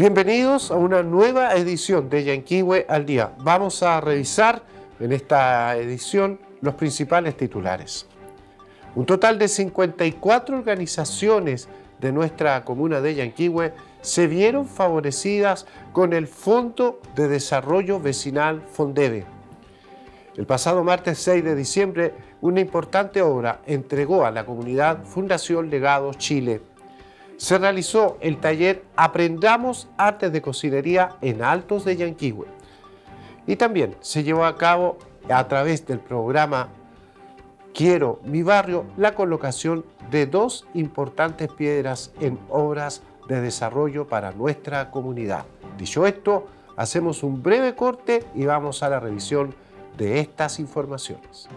Bienvenidos a una nueva edición de Yanquiwe al día. Vamos a revisar en esta edición los principales titulares. Un total de 54 organizaciones de nuestra comuna de Yanquihue se vieron favorecidas con el Fondo de Desarrollo Vecinal Fondebe. El pasado martes 6 de diciembre, una importante obra entregó a la comunidad Fundación Legado Chile se realizó el taller Aprendamos Artes de Cocinería en Altos de Yanquihue. Y también se llevó a cabo a través del programa Quiero mi barrio la colocación de dos importantes piedras en obras de desarrollo para nuestra comunidad. Dicho esto, hacemos un breve corte y vamos a la revisión de estas informaciones.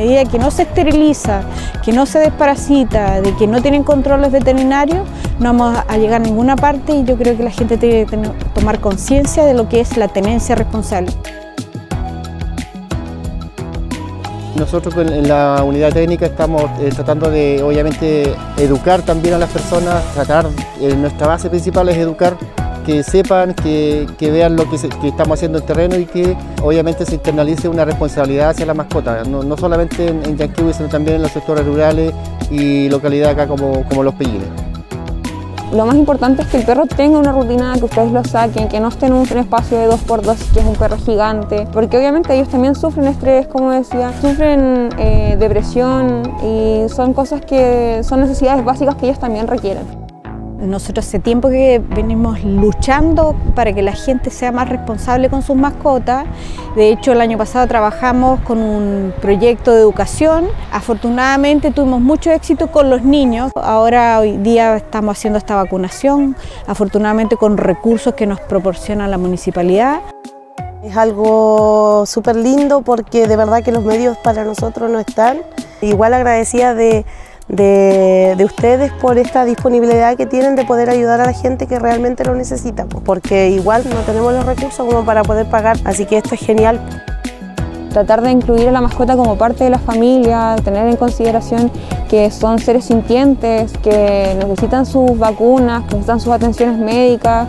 Medida que no se esteriliza, que no se desparasita, de que no tienen controles veterinarios, no vamos a llegar a ninguna parte y yo creo que la gente tiene que tomar conciencia de lo que es la tenencia responsable. Nosotros en la unidad técnica estamos eh, tratando de, obviamente, educar también a las personas, tratar, eh, nuestra base principal es educar que sepan, que, vean lo que, estamos haciendo en terreno y que obviamente se internalice una responsabilidad hacia la mascota, no, solamente en, en sino también en los sectores rurales y localidades acá como, como Los Pellines. Lo más importante es que el perro tenga una rutina, que ustedes lo saquen, que no esté en un espacio de 2x2, que es un perro gigante, porque obviamente ellos también sufren estrés, como decía, sufren eh, depresión y son cosas que son necesidades básicas que ellos también requieren. Nosotros hace tiempo que venimos luchando para que la gente sea más responsable con sus mascotas. De hecho, el año pasado trabajamos con un proyecto de educación. Afortunadamente tuvimos mucho éxito con los niños. Ahora hoy día estamos haciendo esta vacunación, afortunadamente con recursos que nos proporciona la municipalidad. Es algo súper lindo porque de verdad que los medios para nosotros no están. Igual agradecida de de, ustedes por esta disponibilidad que tienen de poder ayudar a la gente que realmente lo necesita, porque igual no tenemos los recursos como para poder pagar, así que esto es genial. Tratar de incluir a la mascota como parte de la familia, tener en consideración que son seres sintientes, que necesitan sus vacunas, que necesitan sus atenciones médicas,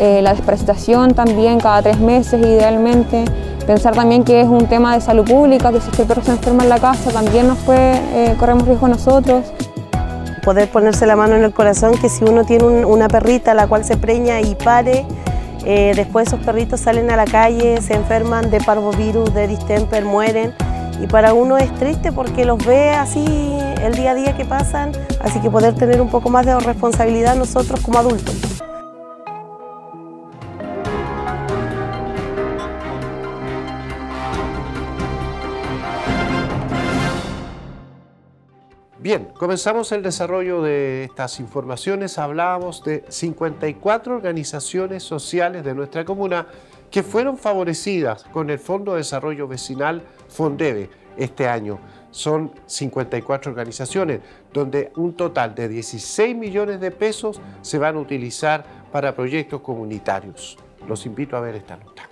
eh, la desparasitación también cada tres meses idealmente. Pensar también que es un tema de salud pública, que si es que el perro se enferma en la casa también nos puede, eh, corremos riesgo nosotros. Poder ponerse la mano en el corazón que si uno tiene una perrita la cual se preña y pare, eh, después esos perritos salen a la calle, se enferman de parvovirus, de distemper, mueren. Y para uno es triste porque los ve así el día a día que pasan, así que poder tener un poco más de responsabilidad nosotros como adultos. Bien, comenzamos el desarrollo de estas informaciones. Hablábamos de 54 organizaciones sociales de nuestra comuna que fueron favorecidas con el Fondo de Desarrollo Vecinal Fondebe este año. Son 54 organizaciones donde un total de 16 millones de pesos se van a utilizar para proyectos comunitarios. Los invito a ver esta nota.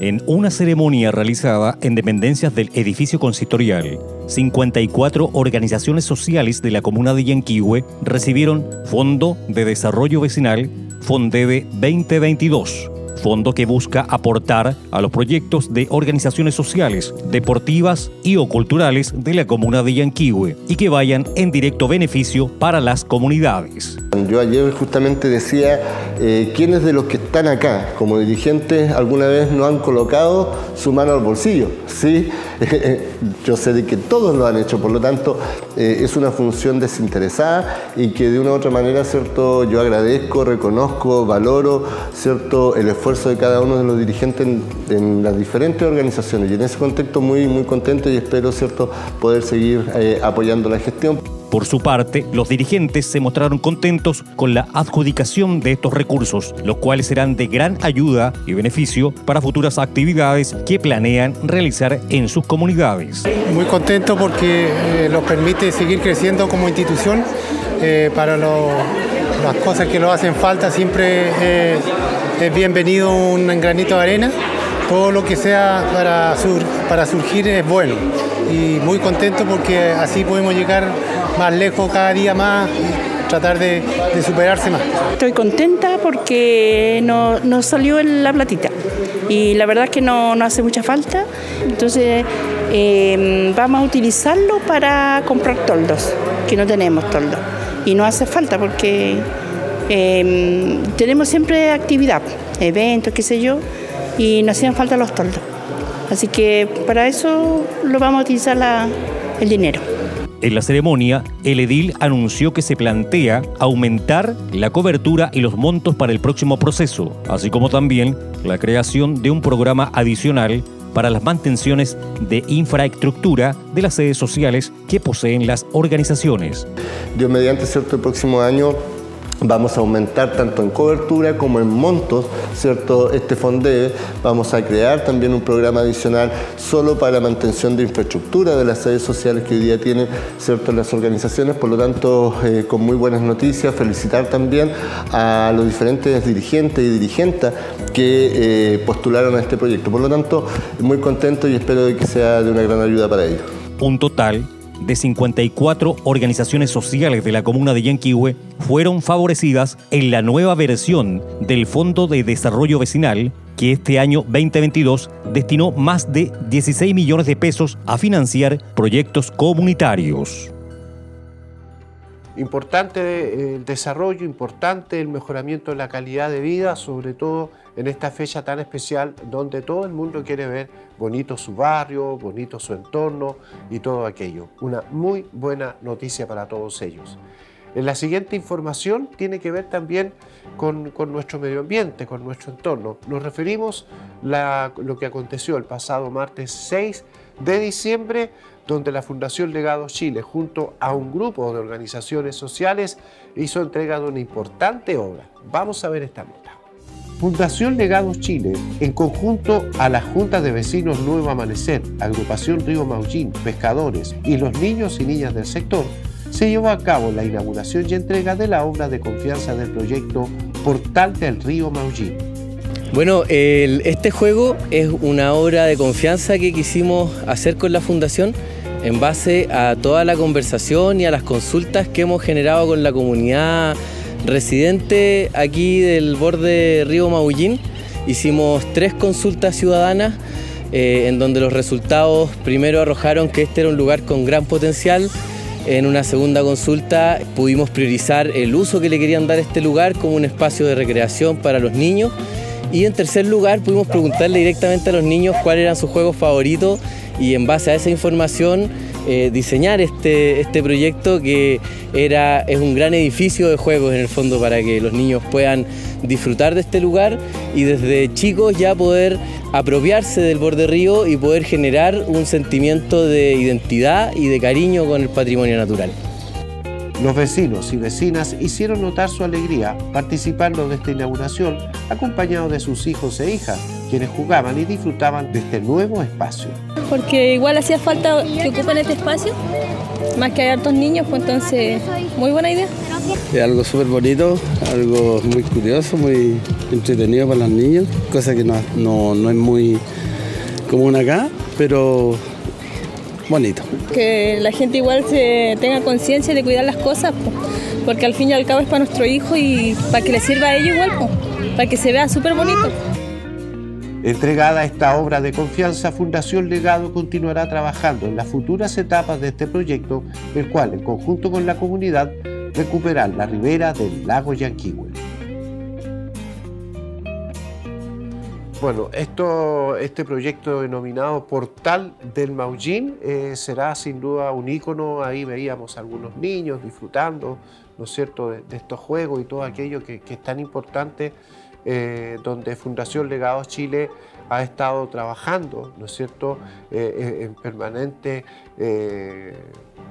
En una ceremonia realizada en dependencias del edificio consistorial, 54 organizaciones sociales de la comuna de Yanquihue recibieron Fondo de Desarrollo Vecinal Fondebe 2022 fondo que busca aportar a los proyectos de organizaciones sociales, deportivas y o culturales de la comuna de Yanquihue y que vayan en directo beneficio para las comunidades. Yo ayer justamente decía, eh, ¿quiénes de los que están acá como dirigentes alguna vez no han colocado su mano al bolsillo? ¿Sí? Yo sé de que todos lo han hecho, por lo tanto eh, es una función desinteresada y que de una u otra manera, ¿cierto? Yo agradezco, reconozco, valoro, ¿cierto? El esfuerzo de cada uno de los dirigentes en, las diferentes organizaciones y en ese contexto muy, muy contento y espero ¿cierto? poder seguir eh, apoyando la gestión. Por su parte, los dirigentes se mostraron contentos con la adjudicación de estos recursos, los cuales serán de gran ayuda y beneficio para futuras actividades que planean realizar en sus comunidades. Muy contento porque eh, nos permite seguir creciendo como institución eh, para las cosas que nos hacen falta siempre es bienvenido un granito de arena. Todo lo que sea para, para surgir es bueno. Y muy contento porque así podemos llegar más lejos cada día más y tratar de, superarse más. Estoy contenta porque nos no salió la platita y la verdad es que no, no hace mucha falta, entonces em, vamos a utilizarlo para comprar toldos, que no tenemos toldos y no hace falta porque em, tenemos siempre actividad, eventos, qué sé yo, y nos hacían falta los toldos. Así que para eso lo vamos a utilizar el dinero. En la ceremonia, el edil anunció que se plantea aumentar la cobertura y los montos para el próximo proceso, así como también la creación de un programa adicional para las mantenciones de infraestructura de las sedes sociales que poseen las organizaciones. Dios mediante cierto el próximo año Vamos a aumentar tanto en cobertura como en montos, ¿cierto? Este FONDE vamos a crear también un programa adicional solo para mantención de infraestructura de las sedes sociales que hoy día tienen, ¿cierto? Las organizaciones, por lo tanto, eh, con muy buenas noticias, felicitar también a los diferentes dirigentes y dirigentes que eh, postularon a este proyecto. Por lo tanto, muy contento y espero que sea de una gran ayuda para ellos. Un total de 54 organizaciones sociales de la comuna de Yanquihue fueron favorecidas en la nueva versión del Fondo de Desarrollo Vecinal que este año 2022 destinó más de 16 millones de pesos a financiar proyectos comunitarios. Importante eh, el desarrollo, importante el mejoramiento de la calidad de vida, sobre todo en esta fecha tan especial donde todo el mundo quiere ver bonito su barrio, bonito su entorno y todo aquello. Una muy buena noticia para todos ellos. La siguiente información tiene que ver también con, nuestro medio ambiente, con nuestro entorno. Nos referimos a lo que aconteció el pasado martes 6 de diciembre donde la Fundación Legados Chile, junto a un grupo de organizaciones sociales, hizo entrega de una importante obra. Vamos a ver esta nota. Fundación Legados Chile, en conjunto a la Junta de Vecinos Nuevo Amanecer, Agrupación Río Maullín, Pescadores y los niños y niñas del sector, se llevó a cabo la inauguración y entrega de la obra de confianza del proyecto Portal del Río Maullín. Bueno, este juego es una obra de confianza que quisimos hacer con la Fundación en base a toda la conversación y a las consultas que hemos generado con la comunidad residente aquí del borde Río Maullín. Hicimos tres consultas ciudadanas eh, en donde los resultados primero arrojaron que este era un lugar con gran potencial. En una segunda consulta pudimos priorizar el uso que le querían dar este lugar como un espacio de recreación para los niños. Y en tercer lugar pudimos preguntarle directamente a los niños cuáles eran sus juegos favoritos y en base a esa información eh, diseñar este, este proyecto que era, es un gran edificio de juegos en el fondo para que los niños puedan disfrutar de este lugar y desde chicos ya poder apropiarse del borde río y poder generar un sentimiento de identidad y de cariño con el patrimonio natural. Los vecinos y vecinas hicieron notar su alegría participando de esta inauguración acompañados de sus hijos e hijas, quienes jugaban y disfrutaban de este nuevo espacio. Porque igual hacía falta que ocupen este espacio, más que hay hartos niños, pues entonces, muy buena idea. Es algo súper bonito, algo muy curioso, muy entretenido para los niños, cosa que no, no es muy común acá, pero bonito. Que la gente igual se tenga conciencia de cuidar las cosas, porque al fin y al cabo es para nuestro hijo y para que le sirva a ellos igual, para que se vea súper bonito. Entregada esta obra de confianza, Fundación Legado continuará trabajando en las futuras etapas de este proyecto, el cual, en conjunto con la comunidad, recuperar la ribera del lago Yanquihue. Bueno, este proyecto denominado Portal del Maullín eh, será sin duda un ícono. Ahí veíamos a algunos niños disfrutando, ¿no es cierto?, de, estos juegos y todo aquello que, es tan importante, eh, donde Fundación Legados Chile ha estado trabajando, ¿no es cierto?, eh, en permanente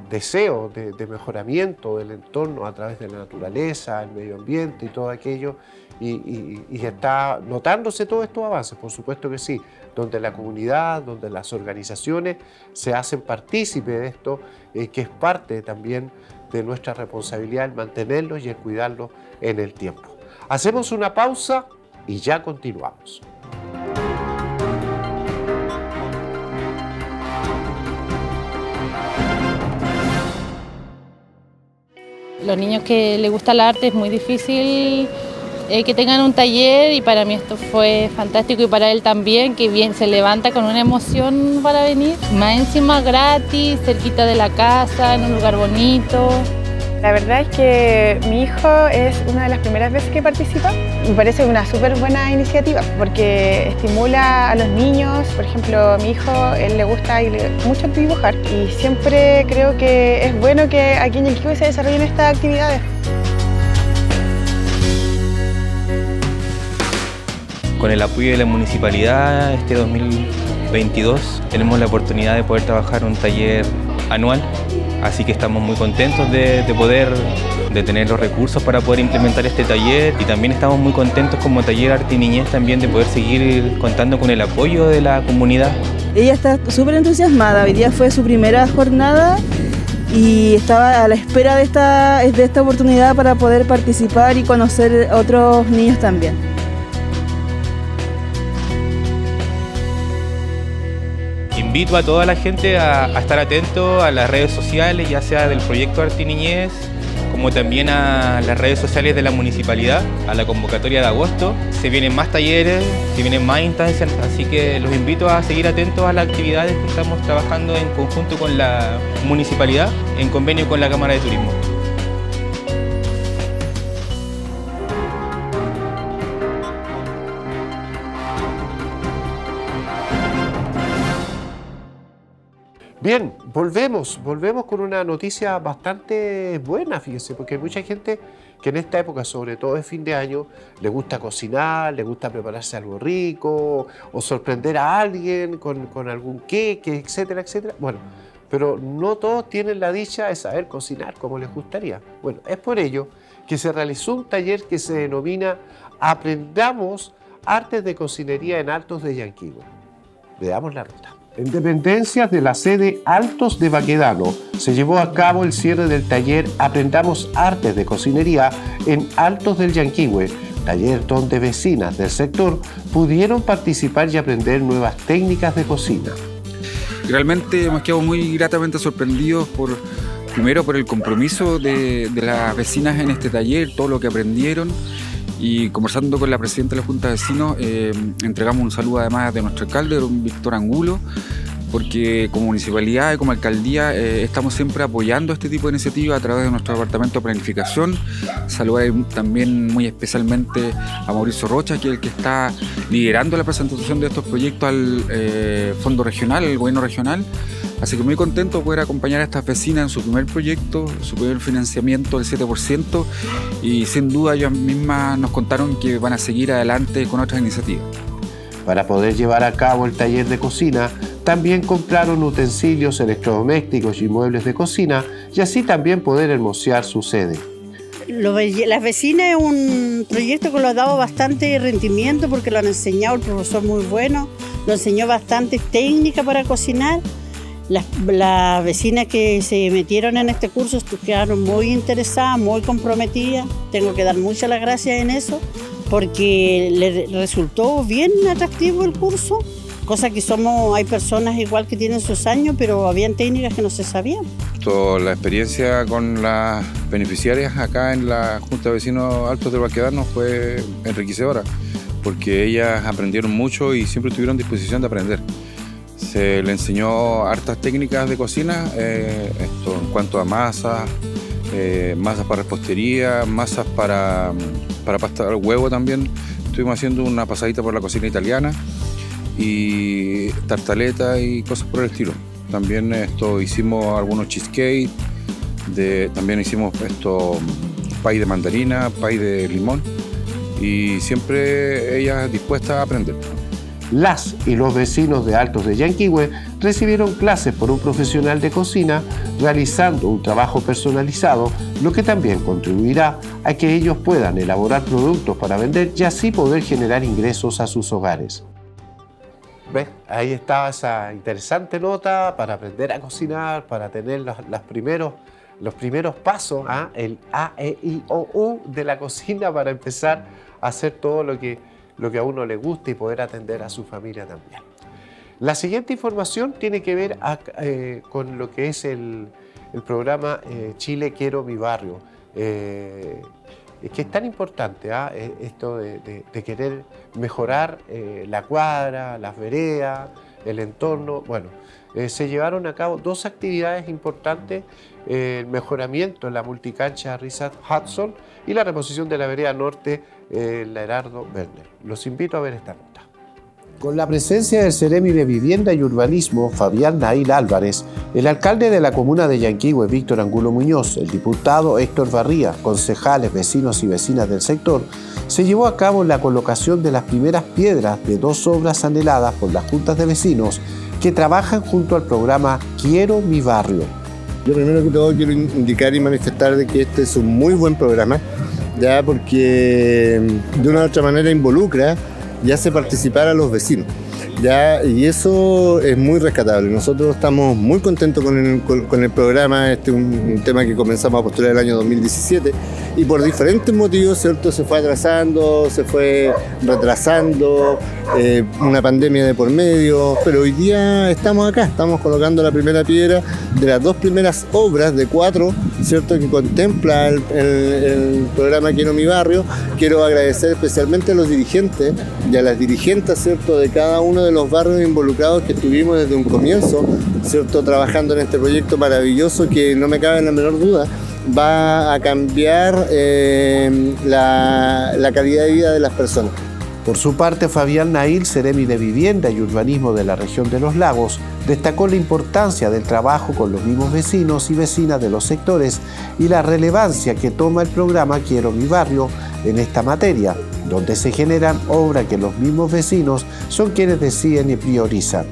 deseo de, de, mejoramiento del entorno a través de la naturaleza, el medio ambiente y todo aquello y, está notándose todos estos avances, por supuesto que sí, donde la comunidad, donde las organizaciones se hacen partícipe de esto, eh, que es parte también de nuestra responsabilidad el mantenerlos y el cuidarlos en el tiempo. Hacemos una pausa y ya continuamos. Los niños que les gusta el arte es muy difícil eh, que tengan un taller y para mí esto fue fantástico y para él también, que bien se levanta con una emoción para venir. Más encima gratis, cerquita de la casa, en un lugar bonito. La verdad es que mi hijo es una de las primeras veces que participa. Me parece una súper buena iniciativa porque estimula a los niños. Por ejemplo, a mi hijo, él le gusta mucho dibujar y siempre creo que es bueno que aquí en equipo se desarrollen estas actividades. Con el apoyo de la municipalidad, este 2022 tenemos la oportunidad de poder trabajar un taller anual Así que estamos muy contentos de, poder de tener los recursos para poder implementar este taller y también estamos muy contentos como taller Arte y Niñez también de poder seguir contando con el apoyo de la comunidad. Ella está súper entusiasmada, hoy día fue su primera jornada y estaba a la espera de esta, de esta oportunidad para poder participar y conocer otros niños también. Invito a toda la gente a, estar atento a las redes sociales, ya sea del proyecto Arte Niñez, como también a las redes sociales de la municipalidad, a la convocatoria de agosto. Se vienen más talleres, se vienen más instancias, así que los invito a seguir atentos a las actividades que estamos trabajando en conjunto con la municipalidad, en convenio con la Cámara de Turismo. Bien, volvemos, volvemos con una noticia bastante buena, fíjense, porque hay mucha gente que en esta época, sobre todo de fin de año, le gusta cocinar, le gusta prepararse algo rico o sorprender a alguien con, algún queque, etcétera, etcétera. Bueno, pero no todos tienen la dicha de saber cocinar como les gustaría. Bueno, es por ello que se realizó un taller que se denomina Aprendamos Artes de Cocinería en Altos de Yanquihue. Veamos la ruta. En dependencias de la sede Altos de Baquedano se llevó a cabo el cierre del taller Aprendamos Artes de Cocinería en Altos del Yanquihue, taller donde vecinas del sector pudieron participar y aprender nuevas técnicas de cocina. Realmente hemos quedado muy gratamente sorprendidos por, primero por el compromiso de, las vecinas en este taller, todo lo que aprendieron y conversando con la presidenta de la Junta de Vecinos, eh, entregamos un saludo además de nuestro alcalde, Víctor Angulo, porque como municipalidad y como alcaldía eh, estamos siempre apoyando este tipo de iniciativas a través de nuestro departamento de planificación. Saludar también muy especialmente a Mauricio Rocha, que es el que está liderando la presentación de estos proyectos al eh, Fondo Regional, el Gobierno Regional. Así que muy contento de poder acompañar a estas vecinas en su primer proyecto, su primer financiamiento del 7% y sin duda ellas mismas nos contaron que van a seguir adelante con otras iniciativas. Para poder llevar a cabo el taller de cocina, también compraron utensilios electrodomésticos y muebles de cocina y así también poder hermosear su sede. las vecinas es un proyecto que lo ha dado bastante rendimiento porque lo han enseñado el profesor muy bueno, lo enseñó bastante técnica para cocinar las, vecinas que se metieron en este curso quedaron muy interesadas, muy comprometidas. Tengo que dar muchas las gracias en eso porque les resultó bien atractivo el curso, cosa que somos, hay personas igual que tienen sus años, pero habían técnicas que no se sabían. la experiencia con las beneficiarias acá en la Junta de Vecinos Altos de Baquedano fue enriquecedora, porque ellas aprendieron mucho y siempre tuvieron disposición de aprender. Se le enseñó hartas técnicas de cocina, eh, esto en cuanto a masas, eh, masas para repostería, masas para, para pastar huevo también. Estuvimos haciendo una pasadita por la cocina italiana y tartaleta y cosas por el estilo. También esto hicimos algunos cheesecake, también hicimos esto pay de mandarina, pay de limón y siempre ella dispuesta a aprender. Las y los vecinos de Altos de Yanquihue recibieron clases por un profesional de cocina realizando un trabajo personalizado, lo que también contribuirá a que ellos puedan elaborar productos para vender y así poder generar ingresos a sus hogares. ¿Ves? Ahí estaba esa interesante nota para aprender a cocinar, para tener los, primeros, los primeros pasos, ¿ah? el A, E, I, O, U de la cocina para empezar a hacer todo lo que lo que a uno le gusta y poder atender a su familia también. La siguiente información tiene que ver eh, con lo que es el, programa eh, Chile Quiero Mi Barrio. eh, que es tan importante ¿ah? Esto de, querer mejorar la cuadra, las veredas, el entorno. Bueno, se llevaron a cabo dos actividades importantes, el mejoramiento en la multicancha Richard Hudson y la reposición de la vereda norte, en la Herardo Werner. Los invito a ver esta nota. Con la presencia del Ceremi de Vivienda y Urbanismo, Fabián Nail Álvarez, el alcalde de la comuna de Yanquihue, Víctor Angulo Muñoz, el diputado Héctor Barría, concejales, vecinos y vecinas del sector, se llevó a cabo la colocación de las primeras piedras de dos obras anheladas por las juntas de vecinos que trabajan junto al programa Quiero mi barrio. Yo primero que todo quiero indicar y manifestar de que este es un muy buen programa, ya porque de una u otra manera involucra y hace participar a los vecinos. ¿Ya? Y eso es muy rescatable. Nosotros estamos muy contentos con el, con, el programa, este es un, tema que comenzamos a postular el año 2017 y por diferentes motivos, ¿cierto? Se fue atrasando, se fue retrasando, eh, una pandemia de por medio, pero hoy día estamos acá, estamos colocando la primera piedra de las dos primeras obras de cuatro, ¿cierto? Que contempla el, el programa Quiero mi barrio. Quiero agradecer especialmente a los dirigentes y a las dirigentes, ¿cierto? De cada uno de los barrios involucrados que estuvimos desde un comienzo, ¿cierto? Trabajando en este proyecto maravilloso que no me cabe la menor duda va a cambiar eh, la, la calidad de vida de las personas. Por su parte, Fabián Nail, Ceremi de Vivienda y Urbanismo de la región de los lagos, destacó la importancia del trabajo con los mismos vecinos y vecinas de los sectores y la relevancia que toma el programa Quiero mi barrio en esta materia, donde se generan obras que los mismos vecinos son quienes deciden y priorizan.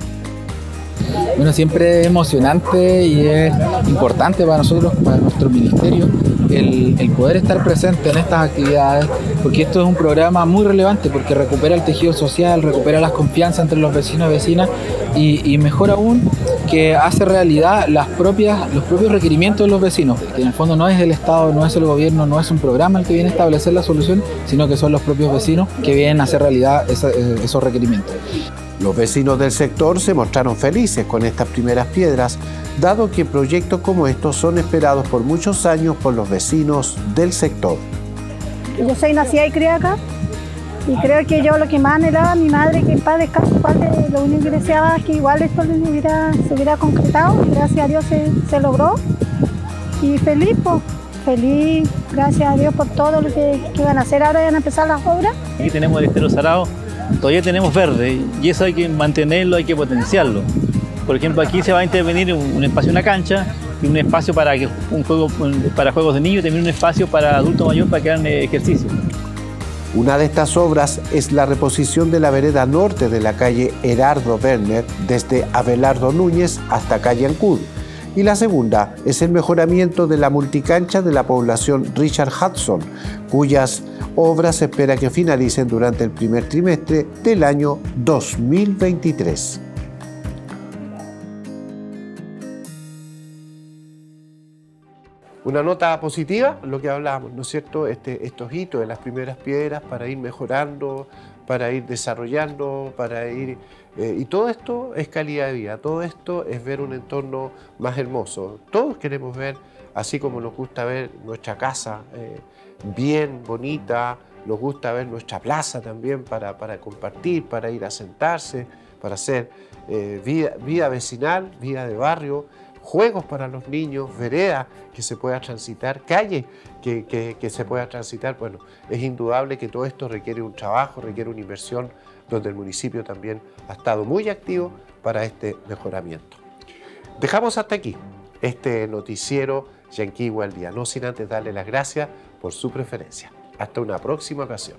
Bueno, siempre es emocionante y es importante para nosotros, para nuestro ministerio, el, poder estar presente en estas actividades, porque esto es un programa muy relevante, porque recupera el tejido social, recupera las confianzas entre los vecinos y vecinas, y, mejor aún, que hace realidad las propias, los propios requerimientos de los vecinos, que en el fondo no es el Estado, no es el gobierno, no es un programa el que viene a establecer la solución, sino que son los propios vecinos que vienen a hacer realidad esos requerimientos. Los vecinos del sector se mostraron felices con estas primeras piedras, dado que proyectos como estos son esperados por muchos años por los vecinos del sector. Yo soy nacida y criada acá y creo que yo lo que más anhelaba mi madre, que el padre padre, lo único que deseaba es que igual esto hubiera, se hubiera concretado y gracias a Dios se, logró. Y feliz, pues, feliz, gracias a Dios por todo lo que, que van a hacer ahora, van a empezar las obras. Aquí tenemos el estero Sarao, todavía tenemos verde y eso hay que mantenerlo, hay que potenciarlo. Por ejemplo, aquí se va a intervenir un, espacio, una cancha, y un espacio para, un juego, para juegos de niños y también un espacio para adulto mayor para que hagan ejercicio. Una de estas obras es la reposición de la vereda norte de la calle Herardo Werner desde Abelardo Núñez hasta calle Ancud. Y la segunda es el mejoramiento de la multicancha de la población Richard Hudson, cuyas obras se espera que finalicen durante el primer trimestre del año 2023. Una nota positiva, lo que hablábamos, ¿no es cierto? Este, estos hitos de las primeras piedras para ir mejorando, para ir desarrollando, para ir... Eh, y todo esto es calidad de vida, todo esto es ver un entorno más hermoso. Todos queremos ver, así como nos gusta ver nuestra casa, eh, bien, bonita, nos gusta ver nuestra plaza también para, compartir, para ir a sentarse, para hacer eh, vida, vecinal, vida de barrio, juegos para los niños, veredas que se pueda transitar, calle que, se pueda transitar. Bueno, es indudable que todo esto requiere un trabajo, requiere una inversión donde el municipio también ha estado muy activo para este mejoramiento. Dejamos hasta aquí este noticiero Yanquihue al día, no sin antes darle las gracias por su preferencia. Hasta una próxima ocasión.